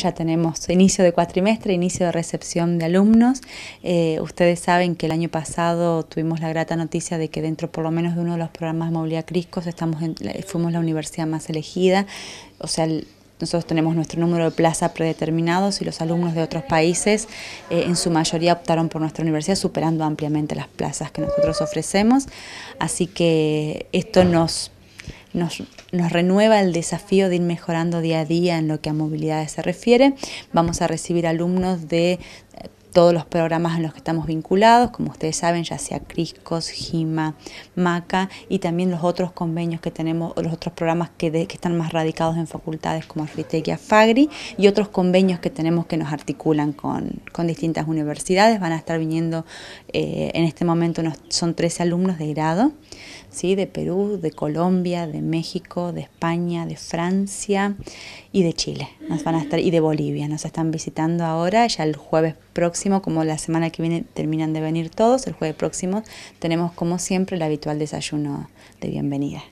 Ya tenemos inicio de cuatrimestre, inicio de recepción de alumnos. Eh, ustedes saben que el año pasado tuvimos la grata noticia de que dentro por lo menos de uno de los programas de movilidad Criscos estamos fuimos la universidad más elegida. O sea, nosotros tenemos nuestro número de plazas predeterminados y los alumnos de otros países eh, en su mayoría optaron por nuestra universidad superando ampliamente las plazas que nosotros ofrecemos. Así que esto nos nos, nos, renueva el desafío de ir mejorando día a día en lo que a movilidad se refiere. Vamos a recibir alumnos de todos los programas en los que estamos vinculados, como ustedes saben, ya sea Criscos, GIMA, MACA y también los otros convenios que tenemos, los otros programas que, están más radicados en facultades como Fritequia Fagri y otros convenios que tenemos que nos articulan con, con distintas universidades. Van a estar viniendo eh, en este momento, son 13 alumnos de grado, ¿sí? de Perú, de Colombia, de México, de España, de Francia y de Chile. Nos van a estar, y de Bolivia. Nos están visitando ahora, ya el jueves próximo, como la semana que viene terminan de venir todos, el jueves próximo tenemos como siempre el habitual desayuno de bienvenida.